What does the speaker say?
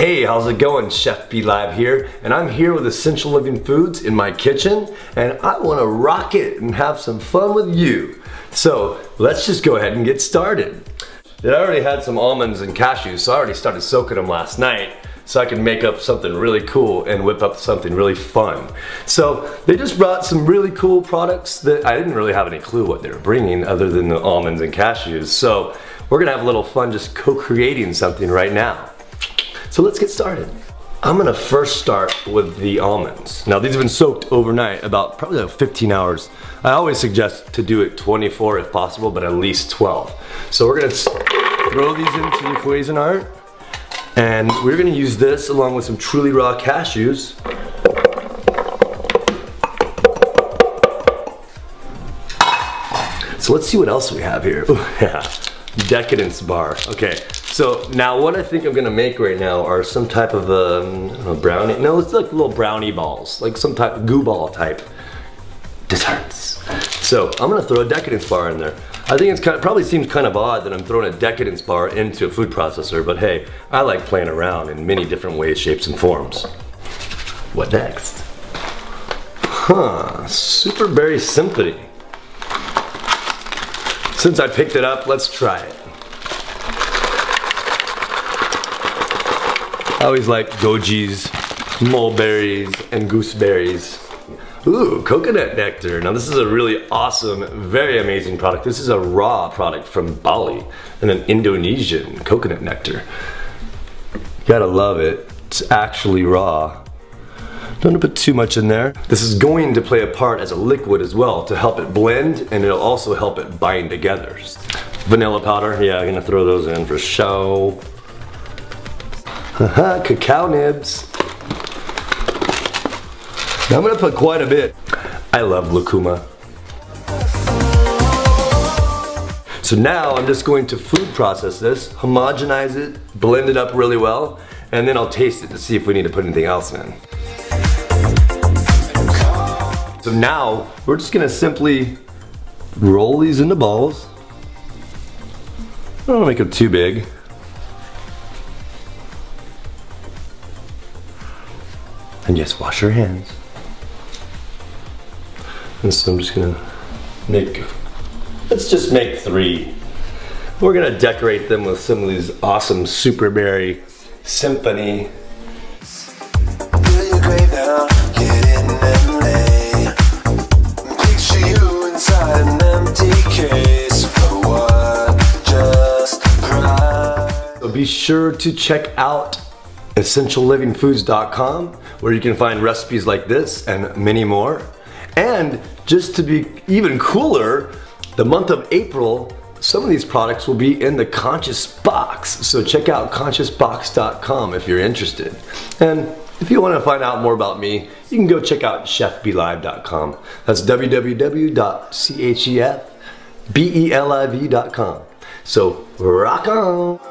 Hey, how's it going? Chef B Live here, and I'm here with Essential Living Foods in my kitchen, and I wanna rock it and have some fun with you. So let's just go ahead and get started. I already had some almonds and cashews, so I already started soaking them last night so I can make up something really cool and whip up something really fun. So they just brought some really cool products that I didn't really have any clue what they were bringing other than the almonds and cashews. So we're gonna have a little fun just co-creating something right now. So let's get started. I'm gonna first start with the almonds. Now these have been soaked overnight, about probably like 15 hours. I always suggest to do it 24 if possible, but at least 12. So we're gonna throw these into the Cuisinart, and we're gonna use this along with some truly raw cashews. So let's see what else we have here. Ooh, yeah, decadence bar. Okay, so now what I think I'm gonna make right now are some type of um, brownie. No, it's like little brownie balls, like some type of goo ball type desserts. So I'm gonna throw a decadence bar in there. I think it's kind of, probably seems kind of odd that I'm throwing a decadence bar into a food processor, but hey, I like playing around in many different ways, shapes, and forms. What next? Huh, Super Berry Symphony. Since I picked it up, let's try it. I always like gojis, mulberries, and gooseberries. Ooh, coconut nectar. Now this is a really awesome, very amazing product. This is a raw product from Bali and an Indonesian coconut nectar. gotta love it. It's actually raw. Don't put too much in there. This is going to play a part as a liquid as well to help it blend and it'll also help it bind together. Vanilla powder, yeah, I'm gonna throw those in for show. Cacao nibs. Now I'm gonna put quite a bit. I love lucuma. So now I'm just going to food process this, homogenize it, blend it up really well, and then I'll taste it to see if we need to put anything else in. So now we're just gonna simply roll these into balls. I don't wanna make them too big. And just wash your hands. And so I'm just gonna make, let's just make three. We're gonna decorate them with some of these awesome Super Berry Symphony be sure to check out essentiallivingfoods.com where you can find recipes like this and many more. And just to be even cooler, the month of April, some of these products will be in the Conscious Box. So check out consciousbox.com if you're interested. And if you want to find out more about me, you can go check out chefbelive.com. That's www.chefbelive.com. So rock on!